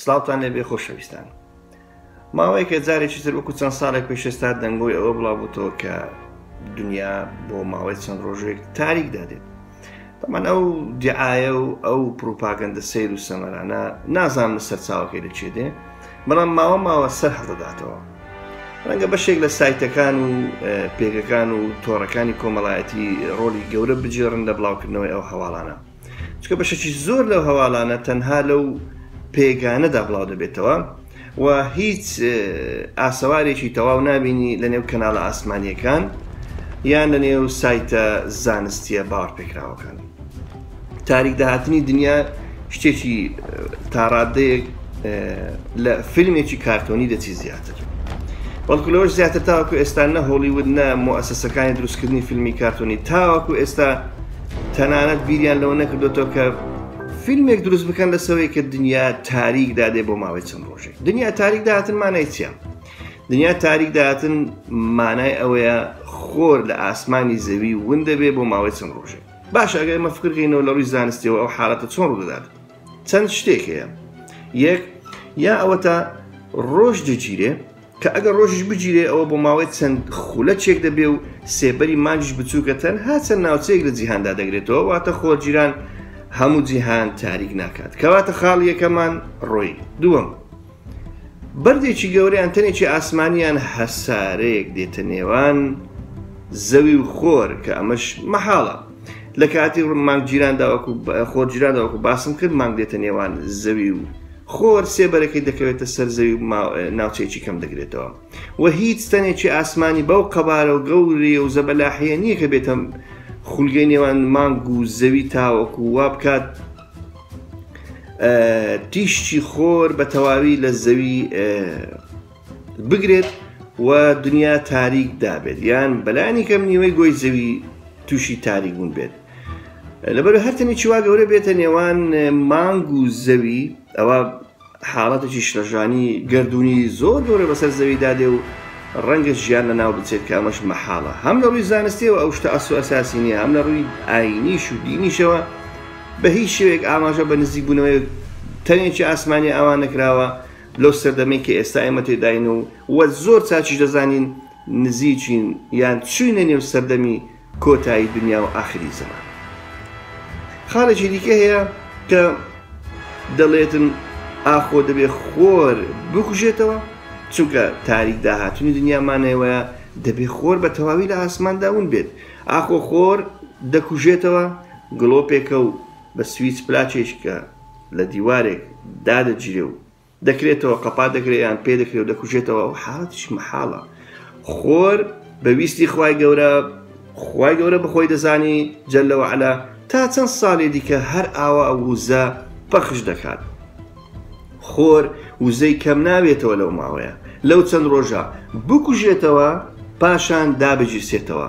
سڵاوتان لێ بێ خۆشەویستان. ماوەیەکە جارێکی تر وەکو چەند ساڵێک پێش ئێستا دەنگۆی ئەوە بڵاوبووتەوە کە دنیا بۆ ماوەی چەند ڕۆژێک تاریک دادێت. تەمان ئەو دیعاە و ئەو پروپاگەندە سیر و سەمەرانە نازان من سەرچاوەکەی لە چێ دێ بەڵام ماوە ماوە سەر هەڵدەداتەوە ڕەنگە بەشێک لە سایتەکان و پێگەکان و تۆڕەکانی کۆمەڵایەتی ڕۆلی گەورە بجێڕن لە بڵاوکردنەوەی ئەو هەواڵانە چکە بەشێکی زۆر لەو هەواڵانە تەنها لەو پێگانەدا بڵاو دەبێتەوە و هیچ ئاسەوارێکی تەواو نبینی لە نێو کەناڵە ئاسمانیەکان یان لە نێو سایتە زانستیە باوەڕپێکراوەکان تاریک داهاتنی دنیا شتێکی تاڕادەیەک لە فیلمێکی کارتۆنی دەچی زیاتر بەڵکو لەوەش زیاتر تاوەکو ئێستا نە هۆڵیود نە مۆسەسەکانی دروستکردنی فیلمی کارتۆنی تاوەکو ئێستا تەنانەت بیریان لەوە نەکردوێتەوە کە فیلمێک دروست بکەن لەسەوەی کە دنیا تاریک دادێ بۆ ماوەی چەند ڕۆژێک دنیا تاریک داهاتن مانای چیە دنیا تاریک داهاتن مانای ئەوەیە خۆر لە ئاسمانی زەوی ون دەبێ بۆ ماوەی چەند ڕۆژێک باش ئەگەر مە فکرکەینەوە لە ڕووی زانستیەوە ئەو حالەتە چۆن ڕوودەدات چەند شتێک هەیە یەک یا ئەوە تا ڕۆژ دەگیرێ کە ئەگەر ڕۆژیش بگیرێ ئەوە بۆ ماوەی چەند خولەکێک دەبێ و سێبەری مانگیش بچووکە تەنها چەند ناوچەیەک لە جیهاندا دەگرێتەوە واتە خۆرگیران هەموو جیهان تاریک ناکات کەواتە خاڵ یەکەمان ڕۆی دووەم بەردێکی گەوریان تەنێکی ئاسمانیان هەسارەیەک دێتە نێوان زەوی و خۆر کە ئەمەش مەحاڵە لە کاتی مانگ گیراندا وەکو خۆر گیراندا وەکو باسم کرد مانگ دێتە نێوان زەوی و خۆر سێبەرەکەی دەکەوێتە سەر زەوی و ناوچەیەکی کەم دەگرێتەوە و هیچ تەنێکی ئاسمانی بەو قەبارە و گەورەیە و زەبەلاحەیە نییە کە بێتم خولگەی نێوان مانگ و زەوی تاوەکو وا بکات تیشتی خۆر بە تەواوی لە زەوی بگرێت و دنیا تاریک دابێت یان بەلانی کەم نیوەی گۆی زەوی تووشی تاریک بوون بێت لەبەر هەرتەنی چیوا گەورە بێتە نێوان مانگ و زەوی ئەوە حاڵەتێکی شرەژانی گردردونی زۆر گەورە بەسەر زەویدا دێ و ڕەنگە ژیان لە ناو بچێت کە ئەمەش مەحاڵە هەم لە ڕووی زانستیەوە ئەو شتە ئەسو ئەساسی نیە هەم لە ڕووی ئاینیش و دینیشەوە بە هیچ شوێک ئاماژە بە نزیکبوونەوەی تەنێکی ئاسمانی ئاوا نەکراوە لەو سەردەمەی کە ئێستا ئێمە تێداین و وە زۆر چاکیش دەزانین نزیکین یان چووینە نێو سەردەمی کۆتایی دنیا و ئاخری زەمان. خاڵێکی دیکە هەیە کە دەڵێتن ئاخۆ دەبێ خۆر بکوژێتەوە؟ چونکە تاریک داهاتنی دنیا مانای وایە دەبێ خۆر بە تەواوی لە ئاسماندا ون بێت. ئاخۆ خۆر دەکوژێتەوە؟ گڵۆپێکە و بە سویچ پلاکێکە. لە دیوارێک دادەگیرێ و دەکرێتەوە، قەپا دەکرێ یان پێ دەکرێ و دەکوژێتەوە، ئەو حاڵەتیش مەحاڵە. خۆر بە ویستی خوای گەورە، خوای گەورە بە خۆی دەزانی جل و علا تا چەند ساڵی دیکە هەر ئاوا وزە پەخش دەکات. خۆر وزەی کەم نابێتەوە لەو ماوەیە، لەو چەند ڕۆژە بکوژێتەوە پاشان دابگیرسێتەوە.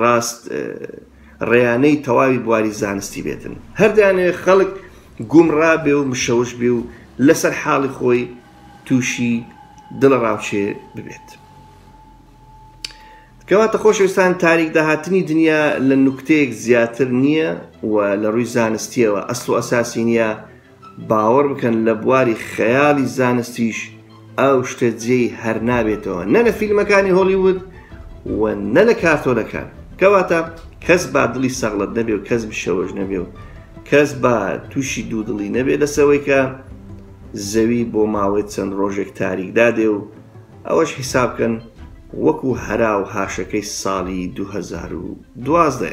ڕاست ڕێیانەی تەواوی بواری زانستی بێتن هەر دەیانەوێت خەڵک گومڕا بێ و مشەوش بێ و لەسەر حاڵی خۆی تووشی دڵە ڕاوچێ ببێت کەواتە خۆشویستان تاریک داهاتنی دنیا لە نوکتەیەک زیاتر نییە و لە ڕووی زانستیەوە ئەسڵ و ئەساسی نییە باوەڕ بکەن لە بواری خەیاڵی زانستیش ئەو شتە جێی هەر نابێتەوە نە لە فیلمەکانی هۆڵیوود و نە لە کارتۆنەکان کەواتە کەس با دڵی سەغڵەت نەبێ و کەس مشەوەش نەبێ و کەس با تووشی دوودڵی نەبێ لەسەوەی کە زەوی بۆ ماوەی چەند ڕۆژێک تاریک دادێ و ئەوەش حیساب کەن وەکوو هەرا و هاشەکەی ساڵی دوو هەزار و دوازدە.